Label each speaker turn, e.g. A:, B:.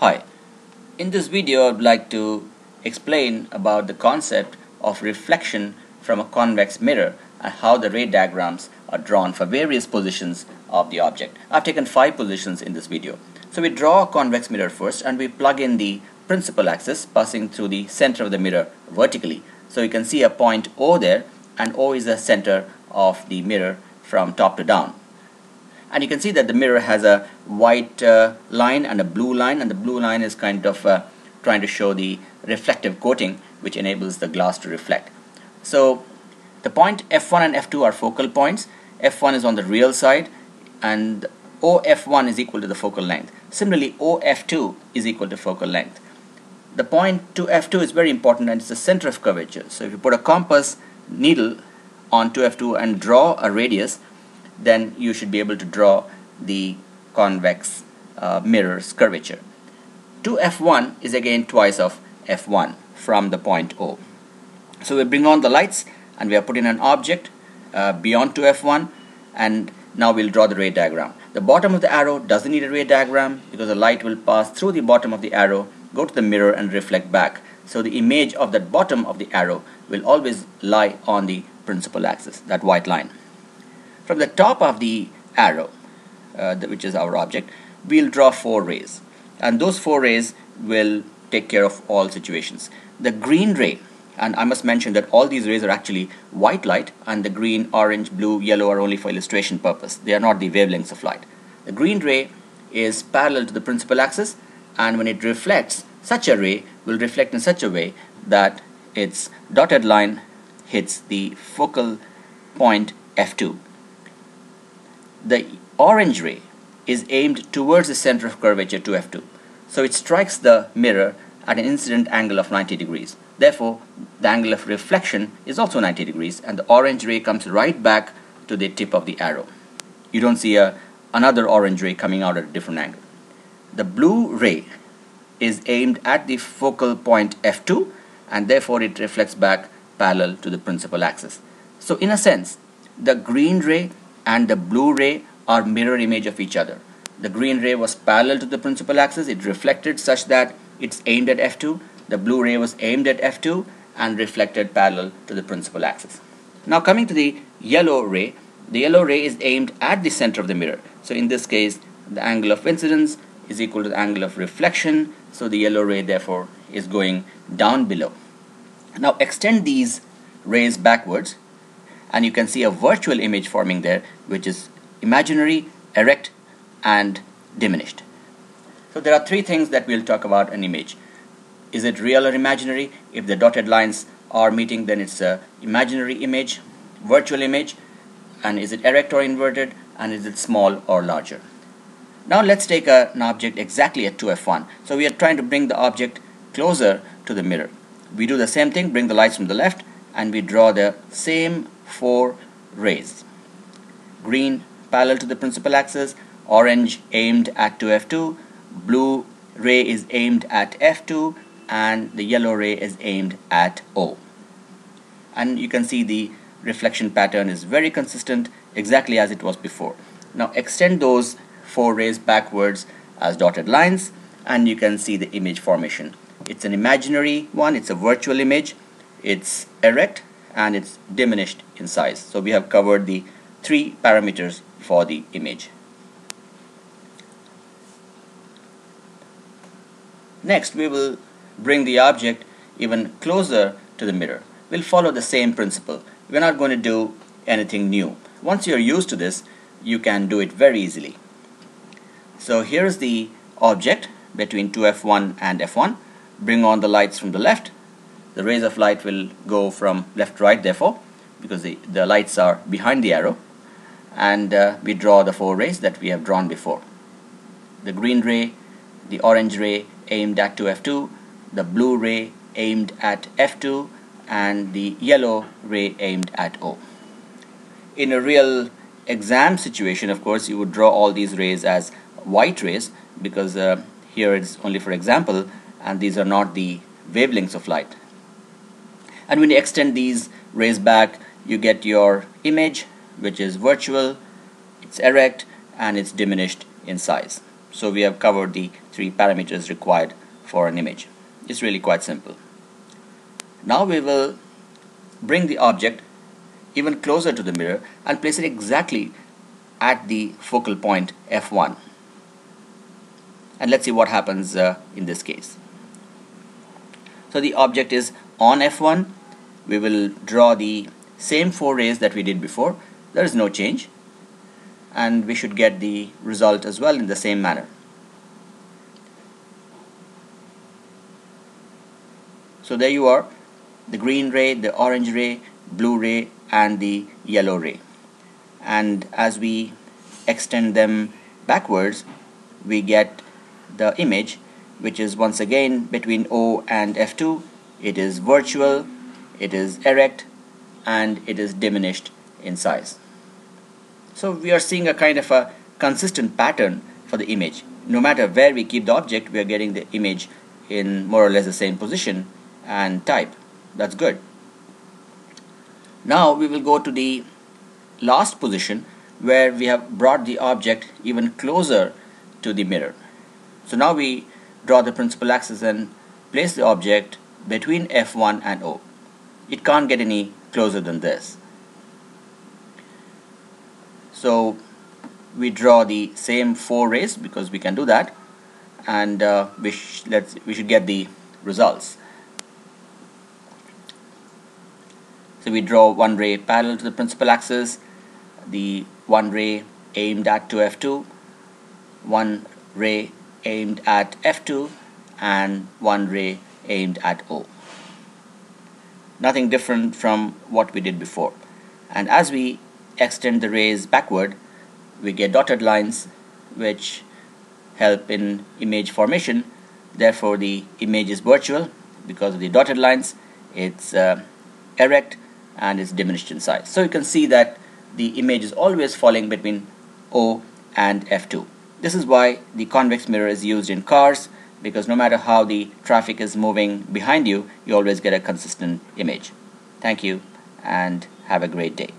A: Hi, in this video I'd like to explain about the concept of reflection from a convex mirror and how the ray diagrams are drawn for various positions of the object. I've taken five positions in this video. So we draw a convex mirror first and we plug in the principal axis passing through the center of the mirror vertically. So you can see a point O there and O is the center of the mirror from top to down and you can see that the mirror has a white uh, line and a blue line and the blue line is kind of uh, trying to show the reflective coating which enables the glass to reflect. So the point F1 and F2 are focal points. F1 is on the real side and OF1 is equal to the focal length. Similarly OF2 is equal to focal length. The point 2F2 is very important and it's the center of curvature. So if you put a compass needle on 2F2 and draw a radius then you should be able to draw the convex uh, mirror's curvature. 2f1 is again twice of f1 from the point O. So we bring on the lights and we are putting an object uh, beyond 2f1 and now we'll draw the ray diagram. The bottom of the arrow doesn't need a ray diagram because the light will pass through the bottom of the arrow, go to the mirror and reflect back. So the image of that bottom of the arrow will always lie on the principal axis, that white line. From the top of the arrow, uh, which is our object, we'll draw four rays. And those four rays will take care of all situations. The green ray, and I must mention that all these rays are actually white light and the green, orange, blue, yellow are only for illustration purpose. They are not the wavelengths of light. The green ray is parallel to the principal axis and when it reflects, such a ray will reflect in such a way that its dotted line hits the focal point F2 the orange ray is aimed towards the center of curvature 2f2. So it strikes the mirror at an incident angle of 90 degrees. Therefore, the angle of reflection is also 90 degrees and the orange ray comes right back to the tip of the arrow. You don't see a, another orange ray coming out at a different angle. The blue ray is aimed at the focal point f2 and therefore it reflects back parallel to the principal axis. So in a sense, the green ray and the blue ray are mirror image of each other. The green ray was parallel to the principal axis, it reflected such that it's aimed at f2. The blue ray was aimed at f2 and reflected parallel to the principal axis. Now coming to the yellow ray, the yellow ray is aimed at the center of the mirror. So in this case, the angle of incidence is equal to the angle of reflection. So the yellow ray therefore is going down below. Now extend these rays backwards and you can see a virtual image forming there which is imaginary, erect and diminished. So there are three things that we'll talk about an image. Is it real or imaginary? If the dotted lines are meeting then it's a imaginary image, virtual image and is it erect or inverted and is it small or larger. Now let's take a, an object exactly at 2f1. So we are trying to bring the object closer to the mirror. We do the same thing, bring the lights from the left and we draw the same four rays. Green parallel to the principal axis, orange aimed at 2f2, blue ray is aimed at f2 and the yellow ray is aimed at O. And you can see the reflection pattern is very consistent exactly as it was before. Now extend those four rays backwards as dotted lines and you can see the image formation. It's an imaginary one, it's a virtual image, it's erect and it's diminished in size. So we have covered the three parameters for the image. Next we will bring the object even closer to the mirror. We'll follow the same principle. We're not going to do anything new. Once you're used to this, you can do it very easily. So here's the object between 2f1 and f1. Bring on the lights from the left the rays of light will go from left to right therefore because the, the lights are behind the arrow and uh, we draw the four rays that we have drawn before. The green ray, the orange ray aimed at 2F2, the blue ray aimed at F2 and the yellow ray aimed at O. In a real exam situation of course you would draw all these rays as white rays because uh, here it's only for example and these are not the wavelengths of light and when you extend these rays back you get your image which is virtual it's erect and it's diminished in size So we have covered the three parameters required for an image. It's really quite simple. Now we will bring the object even closer to the mirror and place it exactly at the focal point f1 and let's see what happens uh, in this case so the object is on f1 we will draw the same four rays that we did before. There is no change. And we should get the result as well in the same manner. So there you are. The green ray the orange ray blue ray and the yellow ray. And as we extend them backwards we get the image which is once again between O and F2 it is virtual it is erect and it is diminished in size. So we are seeing a kind of a consistent pattern for the image. No matter where we keep the object we are getting the image in more or less the same position and type. That's good. Now we will go to the last position where we have brought the object even closer to the mirror. So now we draw the principal axis and place the object between F1 and O. It can't get any closer than this. So we draw the same four rays because we can do that and uh, we, sh let's, we should get the results. So we draw one ray parallel to the principal axis, the one ray aimed at 2F2, one ray aimed at F2 and one ray aimed at O. Nothing different from what we did before. And as we extend the rays backward, we get dotted lines which help in image formation. Therefore, the image is virtual because of the dotted lines. It's uh, erect and it's diminished in size. So you can see that the image is always falling between O and F2. This is why the convex mirror is used in cars because no matter how the traffic is moving behind you, you always get a consistent image. Thank you and have a great day.